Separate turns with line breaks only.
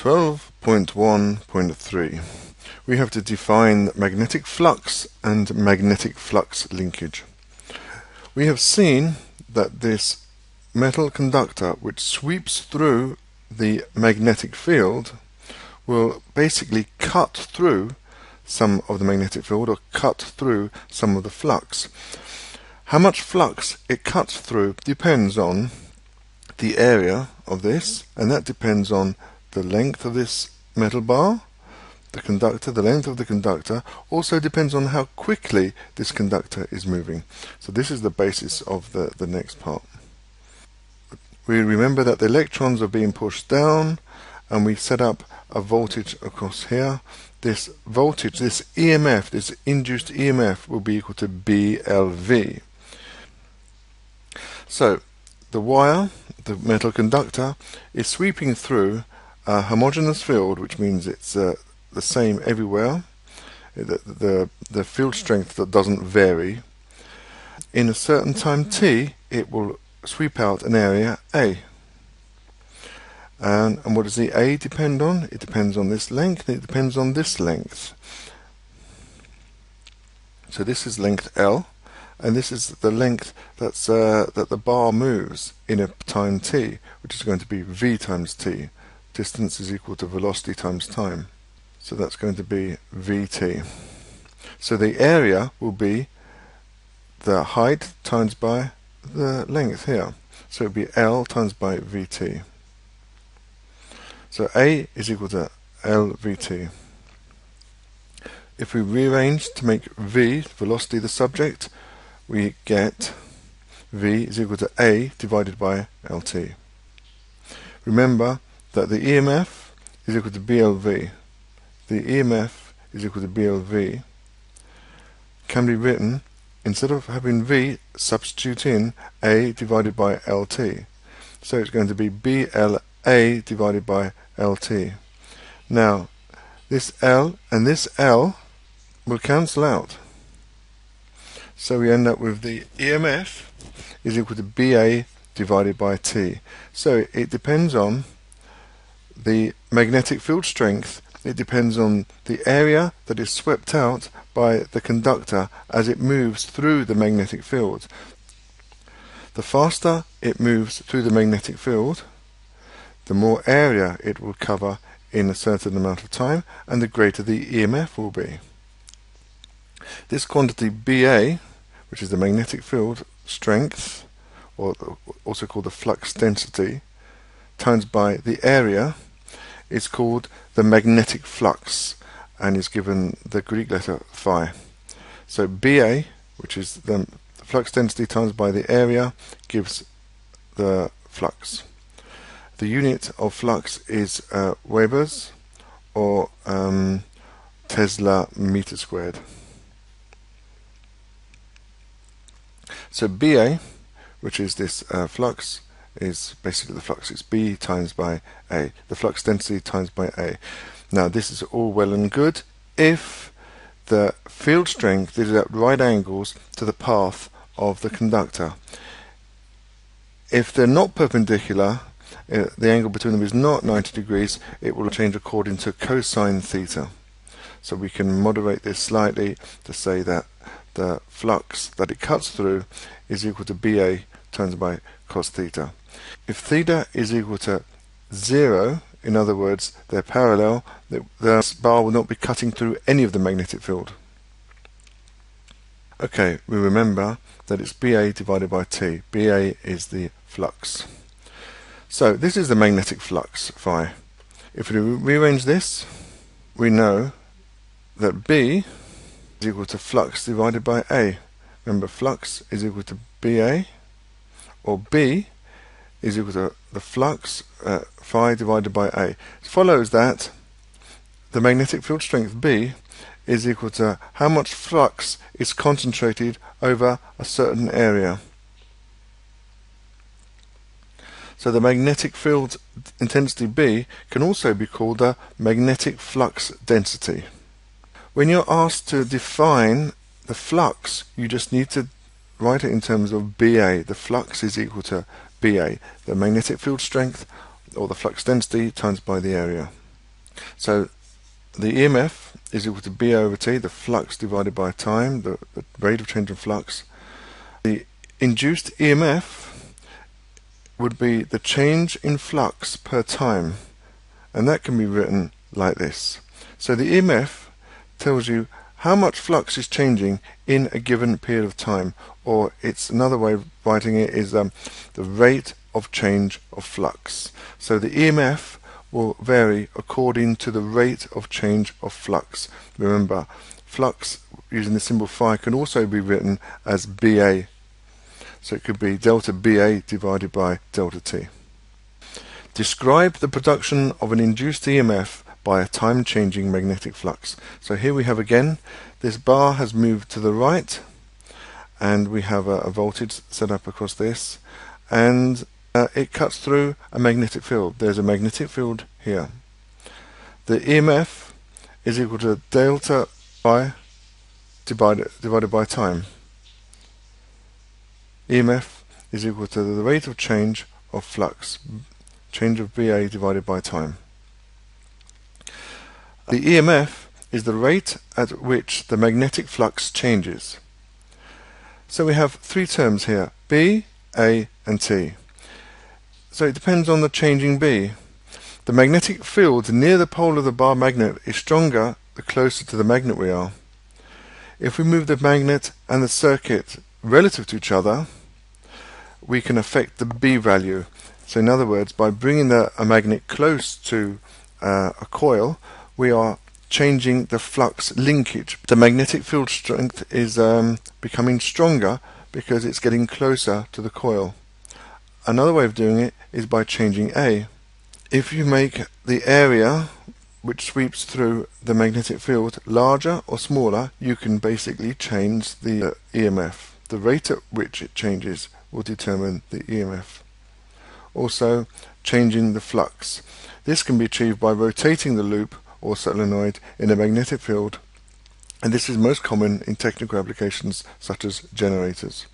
12.1.3 we have to define magnetic flux and magnetic flux linkage. We have seen that this metal conductor which sweeps through the magnetic field will basically cut through some of the magnetic field or cut through some of the flux. How much flux it cuts through depends on the area of this and that depends on the length of this metal bar, the conductor, the length of the conductor, also depends on how quickly this conductor is moving. So this is the basis of the, the next part. We remember that the electrons are being pushed down and we set up a voltage across here. This voltage, this EMF, this induced EMF will be equal to BLV. So the wire, the metal conductor, is sweeping through a homogeneous field, which means it's uh, the same everywhere. The, the, the field strength that doesn't vary. In a certain time t, it will sweep out an area A. And, and what does the A depend on? It depends on this length, it depends on this length. So this is length L, and this is the length that's uh, that the bar moves in a time t, which is going to be v times t distance is equal to velocity times time. So that's going to be vt. So the area will be the height times by the length here. So it will be L times by vt. So A is equal to LVT. If we rearrange to make V, velocity the subject, we get V is equal to A divided by LT. Remember, that the EMF is equal to BLV. The EMF is equal to BLV can be written, instead of having V, substitute in A divided by LT. So it's going to be BLA divided by LT. Now, this L and this L will cancel out. So we end up with the EMF is equal to BA divided by T. So it depends on the magnetic field strength, it depends on the area that is swept out by the conductor as it moves through the magnetic field. The faster it moves through the magnetic field, the more area it will cover in a certain amount of time and the greater the EMF will be. This quantity BA, which is the magnetic field strength, or also called the flux density, times by the area, is called the magnetic flux and is given the Greek letter phi. So BA, which is the flux density times by the area, gives the flux. The unit of flux is uh, Webers or um, Tesla meter squared. So BA, which is this uh, flux, is basically the flux. It's B times by A. The flux density times by A. Now this is all well and good if the field strength is at right angles to the path of the conductor. If they're not perpendicular, uh, the angle between them is not 90 degrees, it will change according to cosine theta. So we can moderate this slightly to say that the flux that it cuts through is equal to BA times by cos theta. If theta is equal to 0, in other words, they're parallel, the, the bar will not be cutting through any of the magnetic field. Okay, we remember that it's BA divided by T. BA is the flux. So this is the magnetic flux, phi. If we rearrange this, we know that B is equal to flux divided by A. Remember, flux is equal to BA, or B is equal to the flux uh, phi divided by A. It follows that the magnetic field strength B is equal to how much flux is concentrated over a certain area. So the magnetic field intensity B can also be called the magnetic flux density. When you're asked to define the flux, you just need to write it in terms of BA. The flux is equal to BA, the magnetic field strength or the flux density times by the area. So the EMF is equal to B over T, the flux divided by time, the, the rate of change in flux. The induced EMF would be the change in flux per time, and that can be written like this. So the EMF tells you how much flux is changing in a given period of time, or it's another way of writing it is um, the rate of change of flux. So the EMF will vary according to the rate of change of flux. Remember, flux using the symbol phi can also be written as BA. So it could be delta BA divided by delta T. Describe the production of an induced EMF by a time-changing magnetic flux. So here we have again, this bar has moved to the right, and we have a, a voltage set up across this, and uh, it cuts through a magnetic field. There's a magnetic field here. The EMF is equal to delta phi divided, divided by time. EMF is equal to the rate of change of flux, change of BA divided by time. The EMF is the rate at which the magnetic flux changes. So we have three terms here, B, A and T. So it depends on the changing B. The magnetic field near the pole of the bar magnet is stronger the closer to the magnet we are. If we move the magnet and the circuit relative to each other, we can affect the B value. So in other words, by bringing the, a magnet close to uh, a coil, we are changing the flux linkage. The magnetic field strength is um, becoming stronger because it's getting closer to the coil. Another way of doing it is by changing A. If you make the area which sweeps through the magnetic field larger or smaller, you can basically change the uh, EMF. The rate at which it changes will determine the EMF. Also, changing the flux. This can be achieved by rotating the loop or solenoid in a magnetic field, and this is most common in technical applications such as generators.